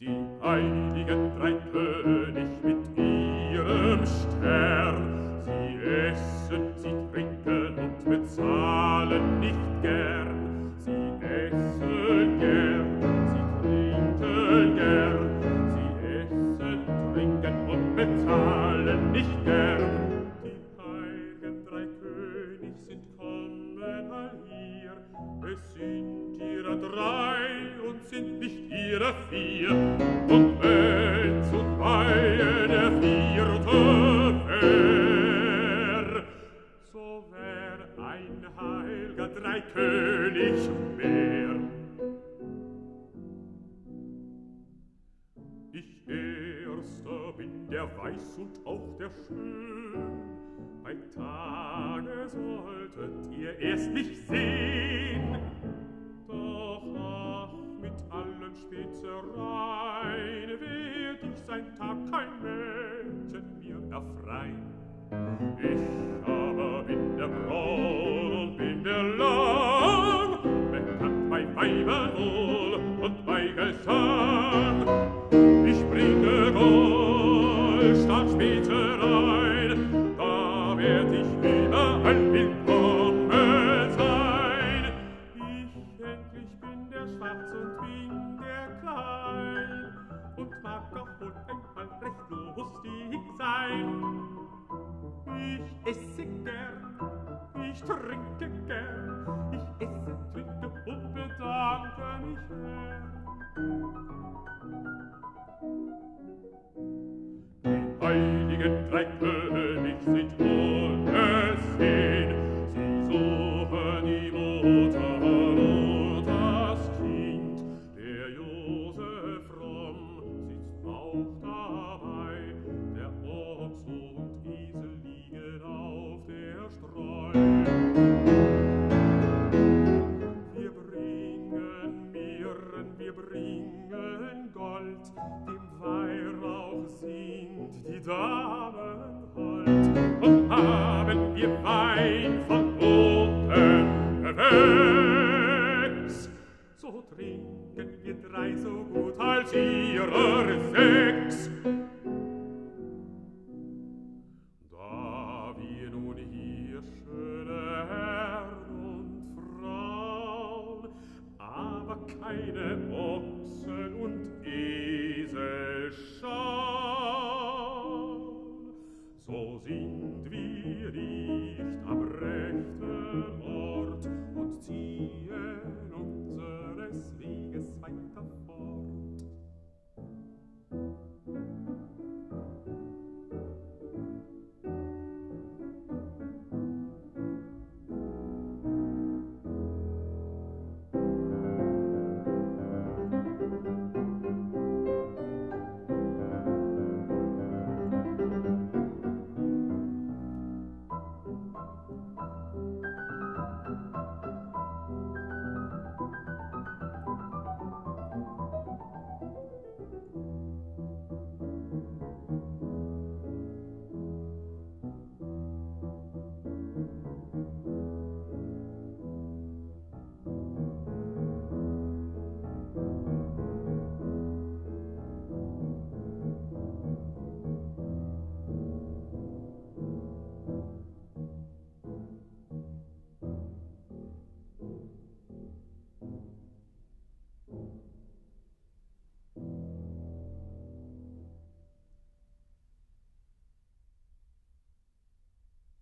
Die heiligen drei König mit ihrem Stern, sie essen, sie trinken und bezahlen nicht gern. Sie essen gern, sie trinken gern, sie essen, trinken und bezahlen nicht gern. Die heiligen drei König sind kommen all hier, es sind ihrer drei sind nicht ihre vier. Und wenn zu weie der vierte wär so wär ein heilger dreikönig mehr. Ich erster bin der weiß und auch der schön. Bei Tage solltet ihr erst mich sehn. Spitzerein wird ich sein Tag kein Mädchen mir erfrein. Ich heiligen drei König sind wohl gesehen. Sie suchen die Mutter und das Kind. Der Josef Fromm sitzt auch dabei. Der Ochs und Esel liegen auf der Streu. Wir bringen Mirren, wir bringen Gold, dem Weihrauch sie die Damen hold und haben wir Wein von oben Gewächs. So trinken wir drei so gut als ihrer sechs. Da wir nun hier schöne Herr und Frauen, aber keine Ochsen und Ehe, so sind wir nicht